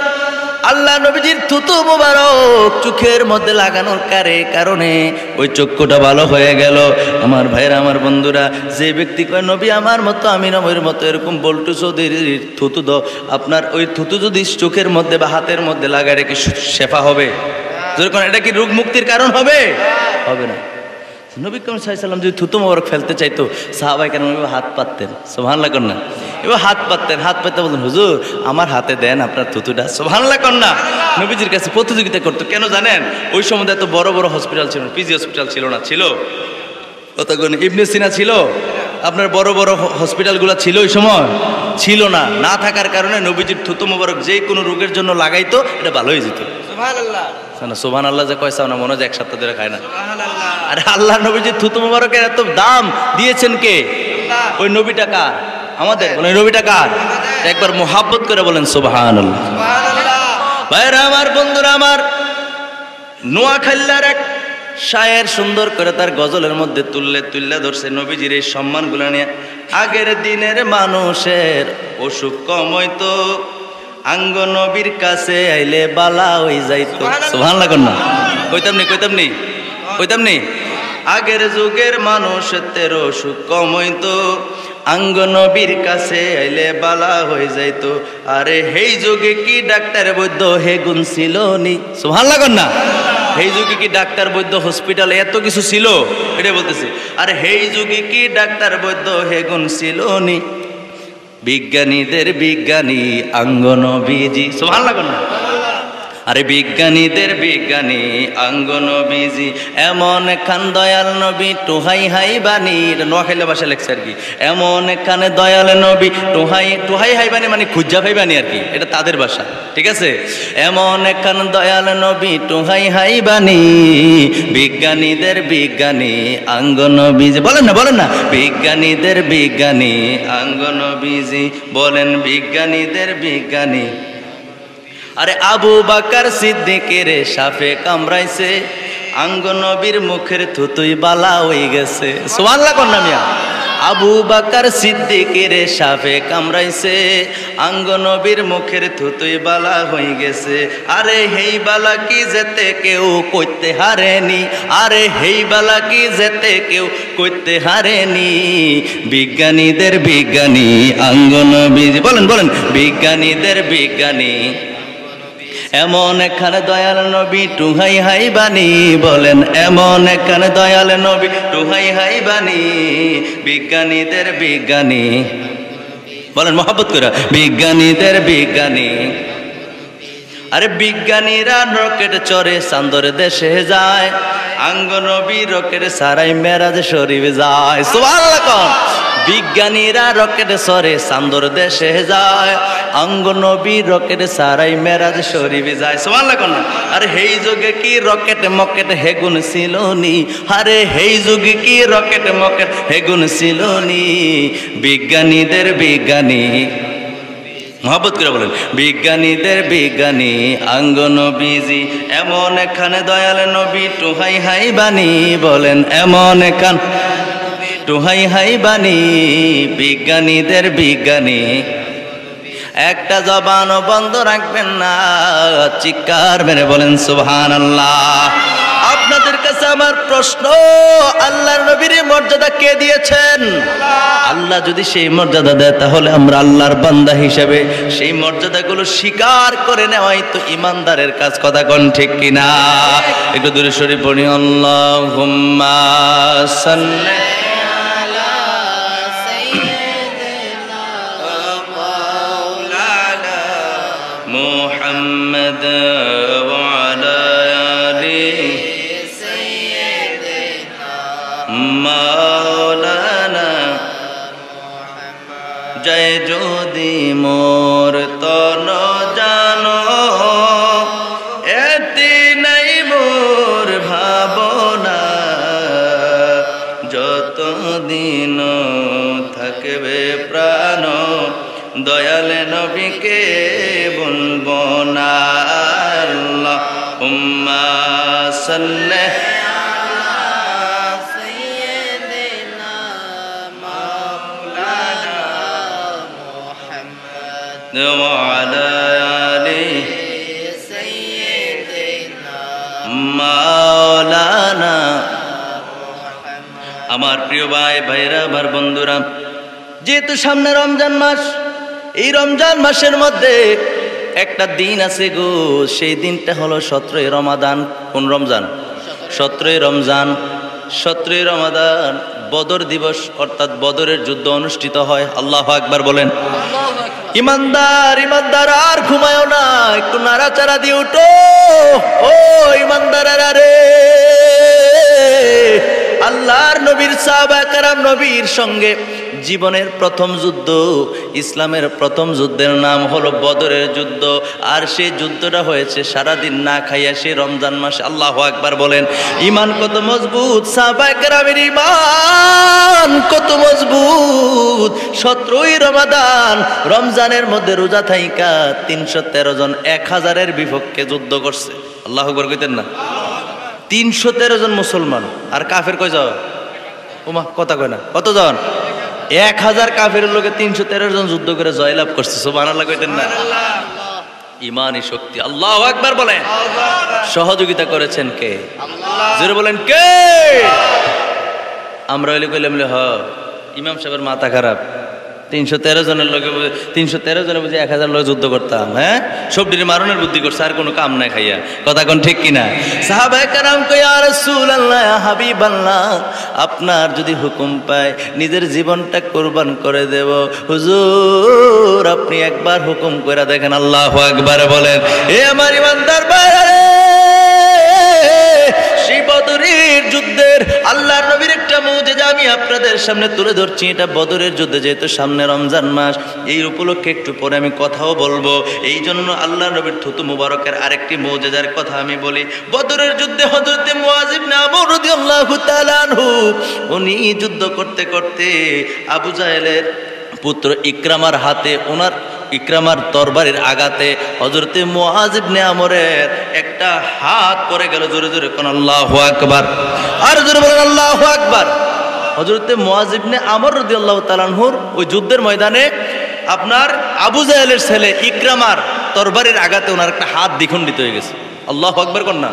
আল্লাহ নবীজির থুতু মোবারক চোখের মধ্যে লাগানোর কারে কারণে ওই চক্ষুটা ভালো হয়ে গেল। আমার ভাইরা আমার বন্ধুরা যে ব্যক্তি কয় নবী আমার মতো আমি নবীর মতো এরকম বল্টু চৌধুরীর থুতু দো আপনার ওই থুতু যদি চোখের মধ্যে বা হাতের মধ্যে লাগায় এটা কি শেফা হবে? যেরকম এটা কি রোগ মুক্তির কারণ হবে? হবে না। নবী করিম যদি থুতু মোবারক ফেলতে চাইতো, সাহাবাই কেন হাত পাততেন। সোভান লাগুন না। এবার হাত পাততেন, হাত পাততে বলতেন, হুজুর, আমার হাতে দেন আপনার থুতুটা। সোভান লাগুন না। নবীজির কাছে প্রতিযোগিতা করতো। কেন জানেন? ওই সময় এত বড় বড় হসপিটাল ছিল না পিজি হসপিটাল ছিল না, ছিল। কতক্ষণ ইবনে সিনা ছিল। আপনার বড় বড় হসপিটালগুলো ছিল ওই সময়? ছিল না। না থাকার কারণে নবীজির থুতু মোবারক যে কোনো রোগের জন্য লাগাইতো, এটা ভালো হয়ে যেত। সুবহানাল্লাহ। আল্লাহ যে কয়সা না মনে হয় এক সপ্তাহ ধরে খায় না। আরে আল্লাহ নবীজি থুতু মুবারকের এত দাম দিয়েছেন কে? ওই নবীটা কার? আমাদের বলে নবীটা কার? একবার মোহাব্বত করে বলেন সুবহান ভাইরা আমার বন্ধুরা আমার নোয়াখাল্লার এক শায়ের সুন্দর করে তার গজলের মধ্যে তুললে তুললে ধরছে নবীজির এই সম্মানগুলো নিয়ে। আগের দিনের মানুষের অসুখ কমইতো আঙ্গ নবীর কাছে আইলে বালা হই যাইতো। সুবহান লাগুন না। কইতাম নি কইতাম নি কইতাম নি। আগের যুগের মানুষ তের অসুখ কমইতো আঙ্গ নবীর কাছে আইলে বালা হয়ে যাইতো। আরে হেই যুগে কি ডাক্তার বৈদ্য হে গুণ ছিল নি? সুবহান লাগুন না। হেই যুগে কি ডাক্তার বৈদ্য হসপিটালে এত কিছু ছিল? এটা বলতেছি। আরে হেই যুগে কি ডাক্তার বৈদ্য হে গুণ ছিল নি? বিজ্ঞানীদের বিজ্ঞানী আঙ্গন বিজি সোহান লাগুন না। আরে বিজ্ঞানীদের বিজ্ঞানী আঙ্গন বিজি এমন খান দয়াল নবী, টুহাই হাই বাণী নোয়াখাইলে ভাষা লেখছে আর কি। এমন খানে দয়াল নবী, টুহাই টুহাই হাই বাণী মানে খুজ্জা ভাই বাণী আর কি, এটা তাদের ভাষা, ঠিক আছে? এমন খান দয়াল নবী, টুহাই হাই বাণী, বিজ্ঞানীদের বিজ্ঞানী আঙ্গন বিজি বলেন না বলেন না, বিজ্ঞানীদের বিজ্ঞানী আঙ্গন বিজি বলেন বিজ্ঞানীদের বিজ্ঞানী আরে আবু বাকার সিদ্দিকের সাফে কামড়াইছে। আঙ্গ নবীর মুখের থুতুই বালা হয়ে গেছে। সোয়াল্লা কন্যা মিয়া। আবু বাকার সিদ্দিকের সাফে কামড়াইছে। আঙ্গ নবীর মুখের থুতুই বালা হয়ে গেছে। আরে হেই বালা কি যেতে কেউ কইতে হারেনি। আরে হেই বালা কি যেতে কেউ কইতে হারেনি। বিজ্ঞানীদের বিজ্ঞানী, আঙ্গ নবী বলেন বলেন। বিজ্ঞানীদের বিজ্ঞানী। এমন এখানে দয়াল নবী টুহাই হাই বাণী বলেন, এমন এখানে দয়াল নবী টুহাই হাই বাণী, বিজ্ঞানীদের বিজ্ঞানী। বলেন মহাব্বত করে বিজ্ঞানীদের বিজ্ঞানী। আরে বিজ্ঞানীরা রকেট চড়ে চান্দর দেশে যায়, আঙ্গ নবী রকেট সারাই মেরাজ শরীফ যায়। সুবহানাল্লাহ বিজ্ঞানীরা রকেট সরে চান্দর দেশে যায়। অঙ্গ নবী রকেট সারাই মেরাজ শরীফ যায়। সুবহানাল্লাহ কোন আরে হেই যুগে কি রকেট মকেট হেগুন ছিল নি আরে হেই যুগে কি রকেট মকেট হেগুন ছিল নি বিজ্ঞানীদের বিজ্ঞানী, মহব্বত করে বলেন, বিজ্ঞানীদের বিজ্ঞানী আঙ্গ নবীজি এমন এখানে দয়াল নবী, টুহাই হাই বাণী বলেন, এমন এখান টুহাই হাই বাণী, বিজ্ঞানীদের বিজ্ঞানী। একটা জবানও বন্ধ রাখবেন না, চিৎকার মেরে বলেন সুবহান আল্লাহ আপনাদের কাছে আমার প্রশ্ন, আল্লাহর নবীর মর্যাদা কে দিয়েছেন? আল্লাহ যদি সেই মর্যাদা দেয়, তাহলে আমরা আল্লাহর বান্দা হিসেবে সেই মর্যাদাগুলো স্বীকার করে নেওয়াই তো ইমানদারের কাজ, কথা কোন ঠিক কিনা? একটু দূরে সরে পড়ি আল্লাহ হুম্মা محمدًا ভাইরা, আমার বন্ধুরা, যেহেতু সামনে রমজান মাস, এই রমজান মাসের মধ্যে একটা দিন আছে গো, সেই দিনটা হলো সতেরোই রমাদান। কোন রমজান? সতেরোই রমজান। সতেরোই রমাদান বদর দিবস, অর্থাৎ বদরের যুদ্ধ অনুষ্ঠিত হয়। আল্লাহ আকবার বলেন। ইমানদার ইমানদার, আর ঘুমায়ও না, একটু নাড়াচাড়া দিয়ে উঠো। ও ইমানদার রে। আল্লাহর নবীর সাহাবাকারাম নবীর সঙ্গে জীবনের প্রথম যুদ্ধ, ইসলামের প্রথম যুদ্ধের নাম হলো বদরের যুদ্ধ। আর সেই যুদ্ধটা হয়েছে সারাদিন না খাইয়া সে রমজান মাসে। আল্লাহ আকবার বলেন, ইমান কত মজবুত, সাহাবা কারামের ইমান কত মজবুত। সতেরোই রমাদান, রমজানের মধ্যে রোজা থাইকা তিনশো তেরো জন এক হাজারের বিপক্ষে যুদ্ধ করছে। আল্লাহ আকবর কইতেন না? তিনশো তেরো জন মুসলমান। আর কাফের কয় যাও ওমা কথা কয় না। কত কতজন? এক হাজার কাফের লোকে তিনশো তেরো জন যুদ্ধ করে জয়লাভ করছে আল্লাহ কইতেন না? ইমানই শক্তি। আল্লাহ একবার বলেন। সহযোগিতা করেছেন কে? জোরে বলেন কে? আমরা হইলে কইলাম হ ইমাম সাহেবের মাথা খারাপ। তিনশো তেরো জনের লোকে তিনশো তেরো জনে বুঝে এক হাজার লোক যুদ্ধ করতাম হ্যাঁ? সবটির মারণের বুদ্ধি করছে, আর কোনো কাম নাই খাইয়া। কথা কোন ঠিক কিনা? আপনার যদি হুকুম পায় নিজের জীবনটা কোরবান করে দেব। হুজুর, আপনি একবার হুকুম করে দেখেন, আল্লাহ একবার বলেন, এ আমার ইমানদার সেই বদরের যুদ্ধের, আল্লাহর নবীর একটা মৌজেজা আমি আপনাদের সামনে তুলে ধরছি। এটা বদরের যুদ্ধে যেহেতু সামনে রমজান মাস, এই উপলক্ষে একটু পরে আমি কথাও বলব। এই জন্য আল্লাহ নবীর থুতু মুবারকের আরেকটি মৌজেজার কথা আমি বলি। বদরের যুদ্ধে হজরতে মুয়াজিব নাম রাদিয়াল্লাহু তাআলা আনহু, উনি যুদ্ধ করতে করতে আবু জাহেলের পুত্র ইকরামার হাতে ওনার ইকরামার তরবারির আগাতে হজরতে মুআজিব নেয়ামরের একটা হাত পড়ে গেল জোরে জোরে কোন আল্লাহু আকবার। আর জোরে বলেন আল্লাহু আকবার। হজরতে মুআজিব নে আমর আল্লাহ তালানহুর ওই যুদ্ধের ময়দানে আপনার আবু জাহেলের ছেলে ইকরামার তরবারির আগাতে ওনার একটা হাত দ্বিখণ্ডিত হয়ে গেছে। আল্লাহ আকবার না।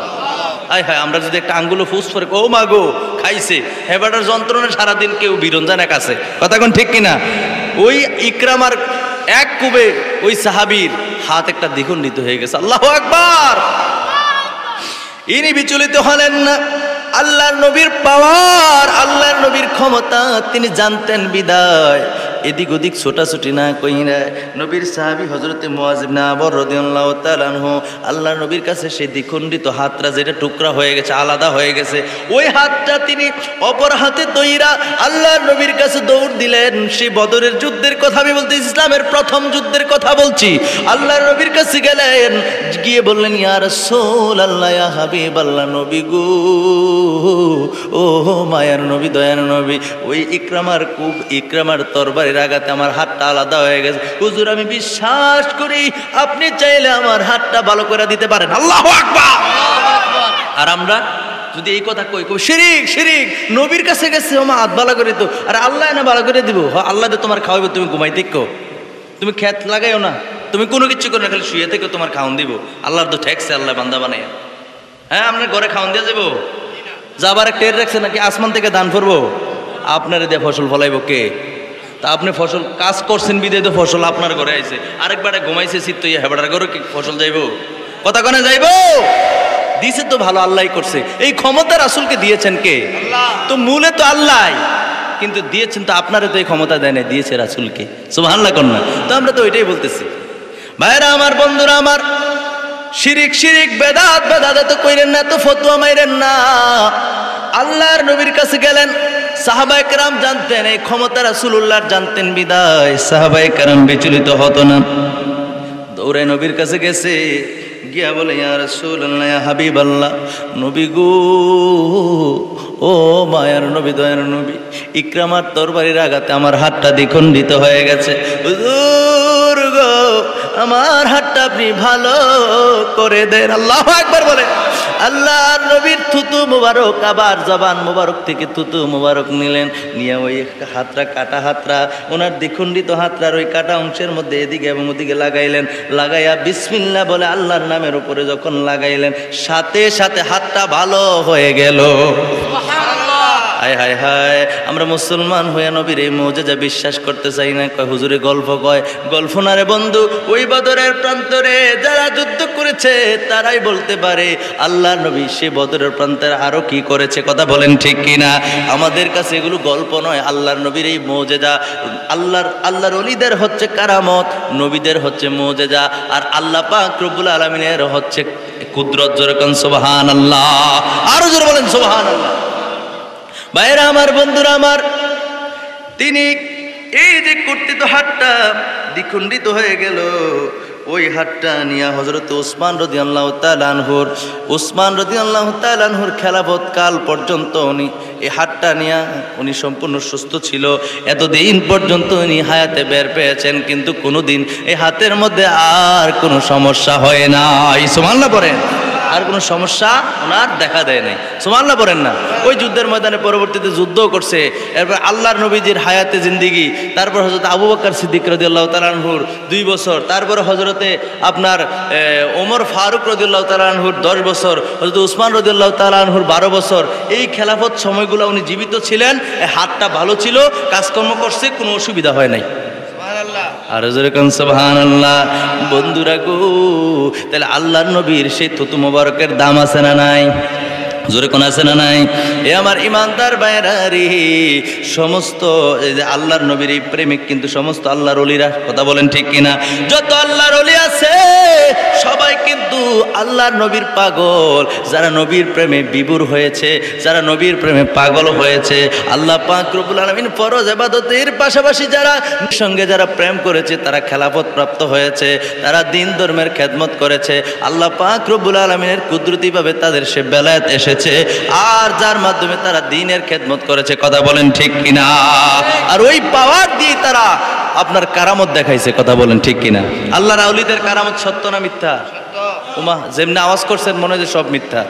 আয় হায়, আমরা যদি একটা আঙ্গুলো ফুস করে ও মা গো, খাইছে। হেবাটার যন্ত্রণা সারাদিন কেউ বিরন যায় না কাছে কথা কোন ঠিক কিনা? ওই ইকরামার এক কুবে ওই সাহাবির হাত একটা দ্বিগুণিত হয়ে গেছে। আল্লাহ একবার ইনি বিচলিত হলেন না। আল্লাহর নবীর পাওয়ার, আল্লাহর নবীর ক্ষমতা তিনি জানতেন বিদায়। এদিক ওদিক ছোটাছুটি না কইরা নবীর সাহাবি হজরতে মুয়াজিব না আবর রদিয়াল্লাহু তাআলা আনহু, আল্লাহর নবীর কাছে সেই দ্বিখণ্ডিত হাতটা যেটা টুকরা হয়ে গেছে, আলাদা হয়ে গেছে, ওই হাতটা তিনি অপর হাতে তৈরা আল্লাহর নবীর কাছে দৌড় দিলেন। সেই বদরের যুদ্ধের কথা আমি বলতে ইসলামের প্রথম যুদ্ধের কথা বলছি। আল্লাহর নবীর কাছে গেলেন, গিয়ে বললেন ইয়ার সোল আল্লাহ হাবিব আল্লাহ নবী গো ও মায়ার নবী, দয়ার নবী। ওই ইকরামার কুব ইকরামার তরবারির আঘাতে আমার হাতটা আলাদা হয়ে গেছে। হুজুর, আমি বিশ্বাস করি আপনি চাইলে আমার হাতটা ভালো করে দিতে পারেন। আল্লাহ আর আমরা যদি এই কথা কই কই, শিরিক শিরিক, নবীর কাছে গেছে, ওমা, হাত ভালো করে তো আর আল্লাহ না ভালো করে দিব। আল্লাহ তোমার খাওয়াবে, তুমি ঘুমাই দেখো তুমি খেত লাগাইও না। তুমি কোনো কিছু করো না, খালি শুয়ে থেকে, তোমার খাওয়ান দিব। আল্লাহর তো ঠেকছে, আল্লাহ বান্দা বানাই হ্যাঁ আপনার ঘরে খাওয়ান দিয়ে যাব? যাবার টের রাখছে নাকি আসমান থেকে দান করব আপনার দিয়ে ফসল ফলাইবো কে? তা আপনি ফসল কাজ করছেন বিদে তো ফসল আপনার ঘরে আইছে। আরেকবারে ঘুমাইছে শীত তো ইয়ে হেবাটার ঘরে কি ফসল যাইবো? কথা কনে যাইবো? দিছে তো ভালো আল্লাহই করছে। এই ক্ষমতা রাসুলকে দিয়েছেন কে? তো মূলে তো আল্লাহ। কিন্তু দিয়েছেন তো আপনারে তো এই ক্ষমতা দেয় না দিয়েছে রাসুলকে। সুবহানাল্লাহ কন্যা তো আমরা তো ওইটাই বলতেছি। ভাইরা আমার বন্ধুরা আমার শিরিক শিরিক বেদাত বেদাত তো কইরেন না তো ফতুয়া মাইরেন না। আল্লাহর নবীর কাছে গেলেন সাহাবাই কেরাম জানতেন, এই ক্ষমতা রাসুল্লাহ জানতেন বিদায়। সাহাবাই কেরাম বিচলিত হতো না। দৌড়ে নবীর কাছে গেছে, গিয়া বলে, ইয়া রাসূলুল্লাহ হাবিব আল্লাহ নবী গো, ও মায়ার নবী, দয়ার নবী, ইকরামার তরবারির আঘাতে আমার হাতটা দ্বিখণ্ডিত হয়ে গেছে। হুজুর গো, আমার হাতটা আপনি ভালো করে দেন। আল্লাহ একবার বলে। আল্লাহ নবীর থুতু মুবারক, আবার জবান মুবারক থেকে থুতু মুবারক নিলেন। নিয়ে ওই হাতরা কাটা হাতরা, ওনার দ্বিখণ্ডিত হাতরার ওই কাটা অংশের মধ্যে এদিকে এবং ওদিকে লাগাইলেন। লাগাইয়া বিসমিল্লা বলে আল্লাহর নামের উপরে যখন লাগাইলেন, সাথে সাথে হাতটা ভালো হয়ে গেল। হায় হায় হায়। আমরা মুসলমান হয়ে নবীর এই মৌজেজা বিশ্বাস করতে চাই না। কয়, হুজুরে গল্প কয়, গল্প না রে বন্ধু, ওই বদরের প্রান্তরে যারা যুদ্ধ করেছে, তারাই বলতে পারে, আল্লাহ নবী সে বদরের প্রান্তরে আরও কি করেছে, কথা বলেন ঠিক কিনা? আমাদের কাছে এগুলো গল্প নয়, আল্লাহর নবীর এই মৌজেজা। আল্লাহর আল্লাহর অলিদের হচ্ছে কারামত, নবীদের হচ্ছে মৌজেজা, আর আল্লাহ পাক রব্বুল আলমিনের হচ্ছে কুদরত। যেরকম সোবাহান আল্লাহ আরও জোরে বলেন সোবাহান আল্লাহ ভাইরা আমার, বন্ধুরা আমার, তিনি এই যে কর্তৃত হাটটা দ্বিখণ্ডিত হয়ে গেল, ওই হাটটা নিয়ে হজরত উসমান রদি আল্লাহ তালানহুর উসমান রদি আল্লাহ তালানহুর খেলাফত কাল পর্যন্ত উনি এই হাটটা নিয়ে উনি সম্পূর্ণ সুস্থ ছিল। এতদিন পর্যন্ত উনি হায়াতে বের পেয়েছেন, কিন্তু কোনোদিন এই হাতের মধ্যে আর কোনো সমস্যা হয় না এই সুমাল্লা পড়েন আর কোনো সমস্যা ওনার দেখা দেয় নাই। সুমাল্লা বলেন না। ওই যুদ্ধের ময়দানে পরবর্তীতে যুদ্ধও করছে। এরপর আল্লাহর নবীজির হায়াতে জিন্দিগি, তারপর হজরত আবু বকর সিদ্দিক রদিয়াল্লাহ তালানহুর দুই বছর, তারপর হজরতে আপনার ওমর ফারুক রদিয়াল্লাহ তালানহুর দশ বছর হজরত উসমান রদিয়াল্লাহ তালানহুর বারো বছর, এই খেলাফত সময়গুলো উনি জীবিত ছিলেন হাতটা ভালো ছিল, কাজকর্ম করছে, কোনো অসুবিধা হয় নাই। আর যেরকম সোহান আল্লাহ বন্ধুরা গো, তাহলে আল্লাহ নবীর সেই থুতু মোবারকের দাম আছে না নাই? জোরে কোন আছে না নাই? এ আমার ইমানদার বাইরারি সমস্ত আল্লাহর নবীর এই প্রেমিক কিন্তু সমস্ত আল্লাহর অলিরা, কথা বলেন ঠিক কিনা? যত আল্লাহর অলি আছে, সবাই কিন্তু আল্লাহর নবীর পাগল। যারা নবীর প্রেমে বিবুর হয়েছে, যারা নবীর প্রেমে পাগল হয়েছে, আল্লাহ পাক রব্বুল আলামিন ফরজ ইবাদতের পাশাপাশি যারা সঙ্গে যারা প্রেম করেছে, তারা খেলাফত প্রাপ্ত হয়েছে, তারা দিন ধর্মের খেদমত করেছে। আল্লাহ পাক রব্বুল আলমিনের কুদরতিভাবে তাদের সে বেলায়েত এসেছে। আর যার মাধ্যমে তারা দিনের খেদমত করেছে, কথা বলেন ঠিক কিনা? আর ওই পাওয়ার দিয়ে তারা আপনার কারামত দেখাইছে, কথা বলেন ঠিক কিনা? আল্লাহ রাউলিদের কারামত সত্য না মিথ্যা? উমা, যেমনি আওয়াজ করছেন, মনে হয় যে সব মিথ্যা।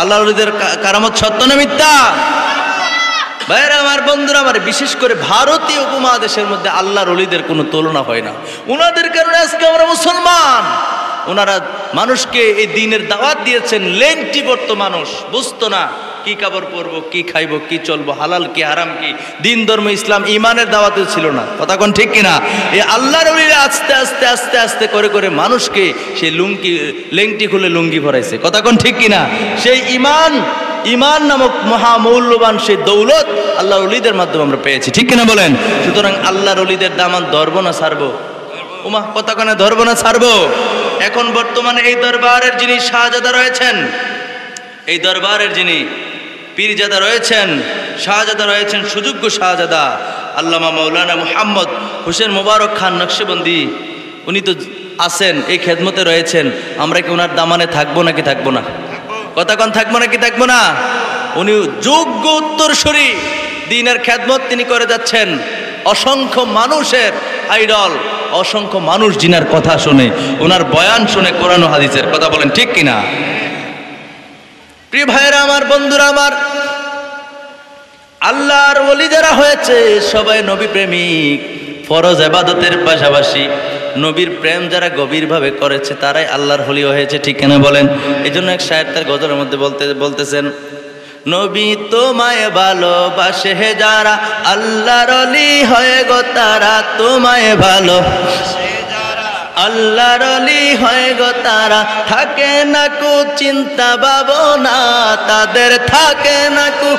আল্লাহ রাউলিদের কারামত সত্য না মিথ্যা? ভাইরা আমার, বন্ধুরা আমার, বিশেষ করে ভারতীয় উপমহাদেশের মধ্যে আল্লাহর অলিদের কোনো তুলনা হয় না। ওনাদের কারণে আজকে আমরা মুসলমান। ওনারা মানুষকে এই দিনের দাওয়াত দিয়েছেন লেংটি পড়তো মানুষ। বুঝতো না, কি কাপড় পরবো, কি খাইবো, কি চলবো, হালাল কি, হারাম কি। দিন ধর্ম ইসলাম ইমানের দাওয়াতে ছিল না। কথা কোন ঠিক কিনা? এই আল্লাহর আস্তে আস্তে আস্তে আস্তে করে করে মানুষকে সেই লুঙ্গি, লেংটি খুলে লুঙ্গি ভরাইছে। কথা কোন ঠিক কিনা? সেই ইমান ইমান নামক মহামূল্যবান সেই দৌলত আল্লাহর অলিদের মাধ্যমে আমরা পেয়েছি। ঠিক কিনা বলেন? সুতরাং আল্লাহর অলিদের দামান ধরবো না, ছাড়বো। উমা, কথা কানে ধরবো না, ছাড়বো? এখন বর্তমানে এই দরবারের যিনি শাহজাদা রয়েছেন, এই দরবারের যিনি পীরজাদা রয়েছেন, শাহজাদা রয়েছেন সুযোগ্য শাহজাদা আল্লামা মৌলানা মুহাম্মদ হোসেন মোবারক খান নকশবন্দি। উনি তো আছেন, এই খেদমতে রয়েছেন। আমরা কি ওনার দামানে থাকব নাকি থাকব না? কতক্ষণ থাকব নাকি থাকব না? উনি যোগ্য উত্তরসূরি। দিনের খেদমত তিনি করে যাচ্ছেন। অসংখ্য মানুষের আইডল। অসংখ্য মানুষ জিনার কথা শুনে ওনার বয়ান শুনে কোরআন হাদিসের কথা বলেন, ঠিক কিনা প্রিয় ভাইয়েরা আমার, বন্ধুরা আমার, আল্লাহর ওলি যারা হয়েছে, সবাই নবী প্রেমিক, ফরজ এবাদতের পাশাপাশি নবীর প্রেম যারা গভীরভাবে করেছে, তারাই আল্লাহর হলি হয়েছে, ঠিক কেন বলেন? এই জন্য এক সাহেব তার গজলের মধ্যে বলতে বলতেছেন নবী তোমায় ভালোবাসে যারা আল্লাহর অলি হয়ে গো তারা তোমায় ভালো আল্লাহর অলি হয়ে গো তারা থাকে না কু চিন্তা ভাবনা, তাদের থাকে না কু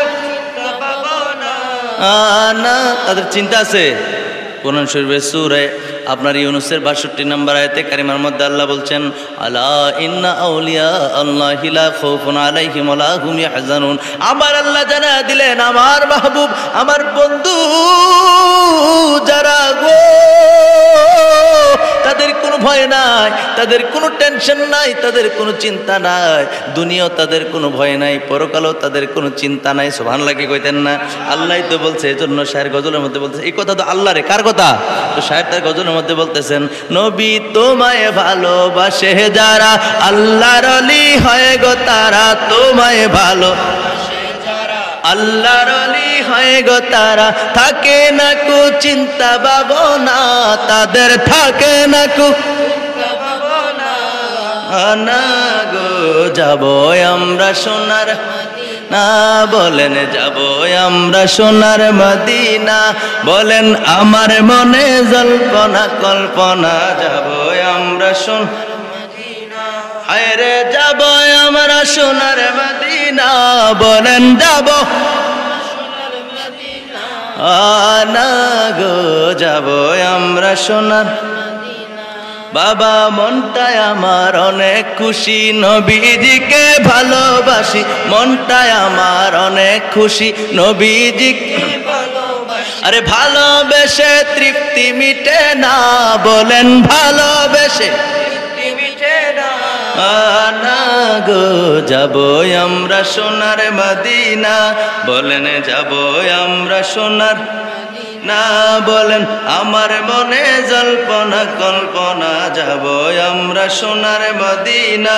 না তাদের চিন্তা আছে? কোরআন শরীফের সুরে আপনার ইউনুসের বাষট্টি নম্বর আয়তে কারিমার মধ্যে আল্লাহ বলছেন, আলা ইন্না আল্লাহ হিলা আল্লাহ জানা দিলেন, আমার মাহবুব, আমার বন্ধু যারা গো, তাদের কোনো ভয় নাই, তাদের কোনো টেনশন নাই, তাদের কোনো চিন্তা নাই। দুনিয়াও তাদের কোনো ভয় নাই, পরকালও তাদের কোনো চিন্তা নাই। সোভান লাগে কইতেন না? আল্লাহ তো বলছে এই জন্য শায়ের গজলের মধ্যে বলছে, এই কথা তো আল্লাহ রে কার কথা? তো শায়ের তার গজলের মধ্যে বলতেছেন, নবী তোমায় ভালোবাসে যারা, আল্লাহর অলি হয় গো তারা তোমায় ভালো আল্লাহর অলি হয় গো তারা, থাকে না কু চিন্তা ভাবনা, তাদের থাকে না কু না গো, যাব আমরা সোনার না, বলেন যাব আমরা সোনার মদিনা। বলেন আমার মনে জল্পনা, কল্পনা, যাব আমরা সোন হায় রে যাব আমরা সোনার মদিনা। বলেন যাব না গো, যাব আমরা সোনার বাবা মনটায় আমার অনেক খুশি, নবীজিকে ভালোবাসি। মনটায় আমার অনেক খুশি, নবীজিকে আরে ভালোবেসে তৃপ্তি মিটে না বলেন ভালোবেসে। না গো যাব আমরা সোনার মাদিনা। বলেন যাব আমরা সোনার না বলেন, আমার মনে জল্পনা, কল্পনা যাব আমরা সোনার মদিনা।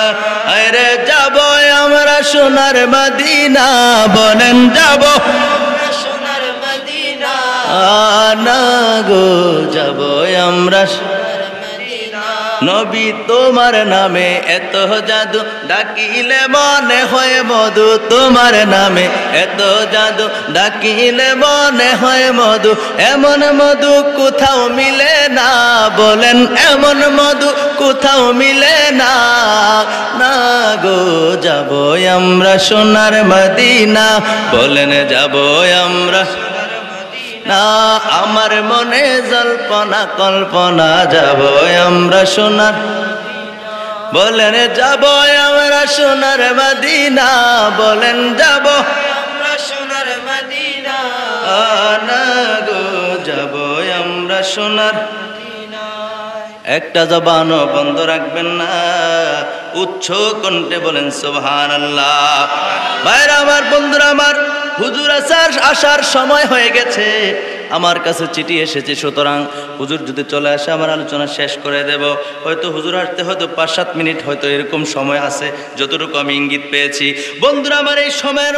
আরে যাব আমরা সোনার মদিনা, বলেন, যাব। সোনার মদিনা না গো যাব আমরা নবী তোমার নামে এত জাদু ডাকিলে মনে হয় মধু। তোমার নামে এত জাদু ডাকিলে মনে হয় মধু। এমন মধু কোথাও মিলে না, বলেন এমন মধু কোথাও মিলে না। না গো, যাব আমরা সোনার মদিনা, বলেন যাব আমরা না, আমার মনে জল্পনা, কল্পনা যাব আমরা সোনার। বলেন, যাব আমরা সোনার মদিনা, বলেন, যাব। সোনার মদিনা গো, যাব আমরা সোনার। একটা জবানও বন্ধ রাখবেন না, উচ্চ কণ্ঠে বলেন সোহান আল্লাহ ভাইরা, আমার বন্ধুরা, আমার হুজুর আসার আসার সময় হয়ে গেছে। আমার কাছে চিঠি এসেছে, সুতরাং হুজুর যদি চলে আসে, আমার আলোচনা শেষ করে দেব। হয়তো হুজুর আসতে হয়তো পাঁচ সাত মিনিট হয়তো এরকম সময় আছে, যতটুকু আমি ইঙ্গিত পেয়েছি। বন্ধুরা, আমার এই সময়ের